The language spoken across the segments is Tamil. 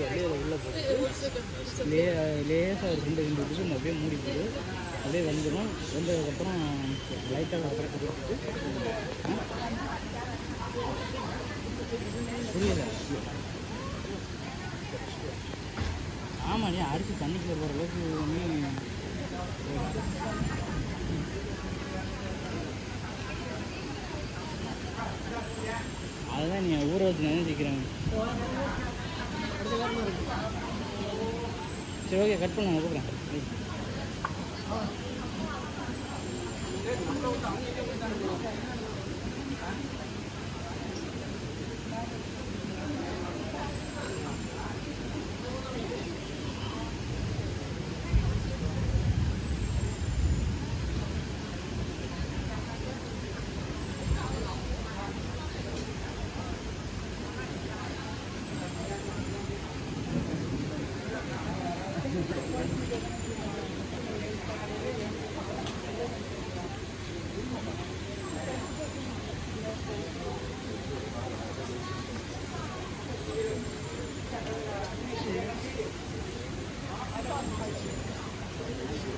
அப்படியே உள்ளே போட்டு லே லேசாக ஒரு ரெண்டு ரெண்டு விட்டு அப்படியே மூடி போட்டு அப்படியே வந்துடும் வந்ததுக்கப்புறம் லைட்டாக அப்புறம் கொடுத்துட்டு புரியல ஆமாம் நீ அரிசி தண்ணிக்குள்ள போகிற அளவுக்கு நீ அதுதான் நீ ஊற வச்சு நினைச்சிக்கிறேன் சரி ஓகே கட் பண்ணுங்க கூப்பிட்றேன்.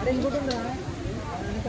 అరే ఇంకోటి ఉందా వెనక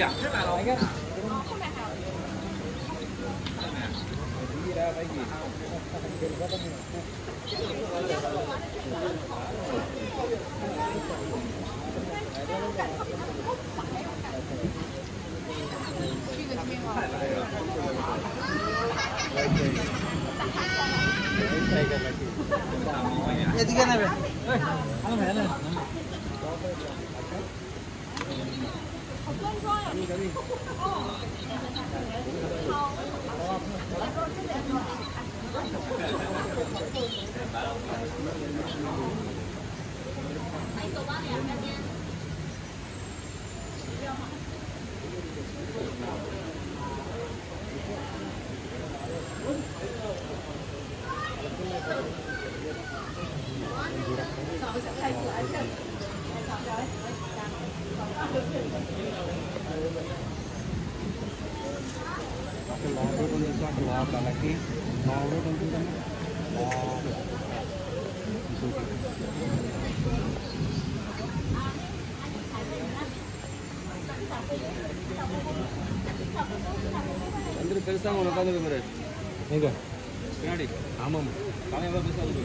kìa. Rất là nóng এদিকে 村庄呀，哦，好啊，好啊，这这边，哎，వాళ్ళకి మా ఊళ్ళో ఉంటుందమ్మా అందరూ కలిసాము உட்காந்து மாதிரி எங்க பின்னாடி ஆமாம் காலையில் பேசாது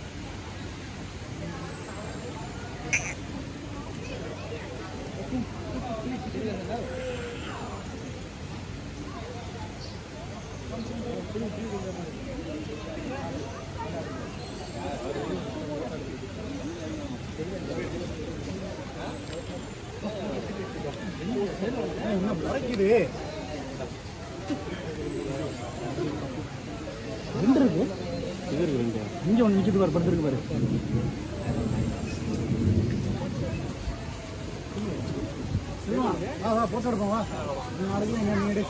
ரெண்டு இருக்கு இது இருக்கு இங்கே இங்கே ஒன்று நிற்கிது பாரு படுத்துருக்கு பாரு வா வா போட்டோ எடுப்போம் வா நாளைக்கு நீ எடு